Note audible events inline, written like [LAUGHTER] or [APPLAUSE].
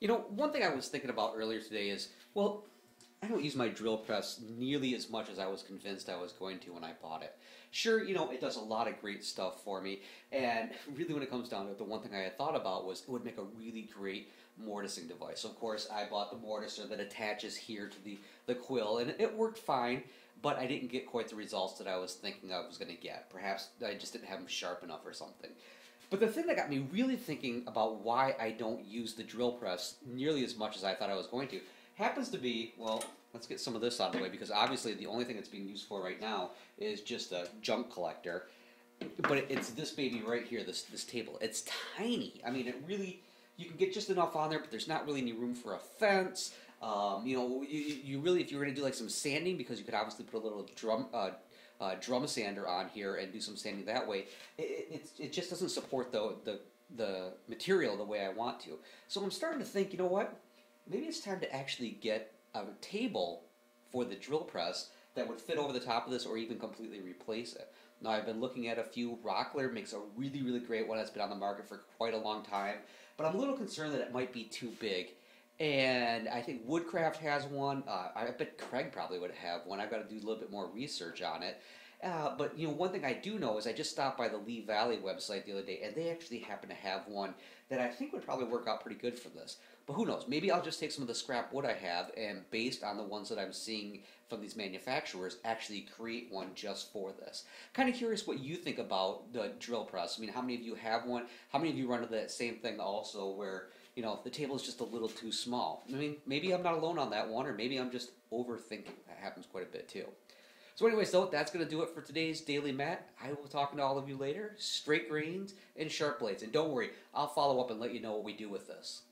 You know, one thing I was thinking about earlier today is, well, I don't use my drill press nearly as much as I was convinced I was going to when I bought it. Sure, you know, it does a lot of great stuff for me, and [LAUGHS] really when it comes down to it, the one thing I had thought about was it would make a really great mortising device. So of course, I bought the mortiser that attaches here to the, the quill, and it worked fine, but I didn't get quite the results that I was thinking I was going to get. Perhaps I just didn't have them sharp enough or something. But the thing that got me really thinking about why I don't use the drill press nearly as much as I thought I was going to happens to be, well, let's get some of this out of the way because obviously the only thing it's being used for right now is just a junk collector. But it's this baby right here, this this table. It's tiny. I mean, it really you can get just enough on there, but there's not really any room for a fence. Um, you know, you, you really if you were going to do like some sanding because you could obviously put a little drum uh, uh, drum sander on here and do some sanding that way. It, it, it just doesn't support the, the the material the way I want to. So I'm starting to think, you know what? Maybe it's time to actually get a table for the drill press that would fit over the top of this or even completely replace it. Now I've been looking at a few. Rockler makes a really, really great one that's been on the market for quite a long time, but I'm a little concerned that it might be too big. And I think Woodcraft has one. Uh, I bet Kreg probably would have one. I've got to do a little bit more research on it. Uh, but you know, one thing I do know is I just stopped by the Lee Valley website the other day, and they actually happen to have one that I think would probably work out pretty good for this. But who knows? Maybe I'll just take some of the scrap wood I have, and based on the ones that I'm seeing from these manufacturers, actually create one just for this. Kind of curious what you think about the drill press. I mean, how many of you have one? How many of you run into that same thing also, where you know the table is just a little too small? I mean, maybe I'm not alone on that one, or maybe I'm just overthinking. That happens quite a bit too. So, anyways, though, that's going to do it for today's Daily Matt. I will be talking to all of you later. Straight grains and sharp blades. And don't worry, I'll follow up and let you know what we do with this.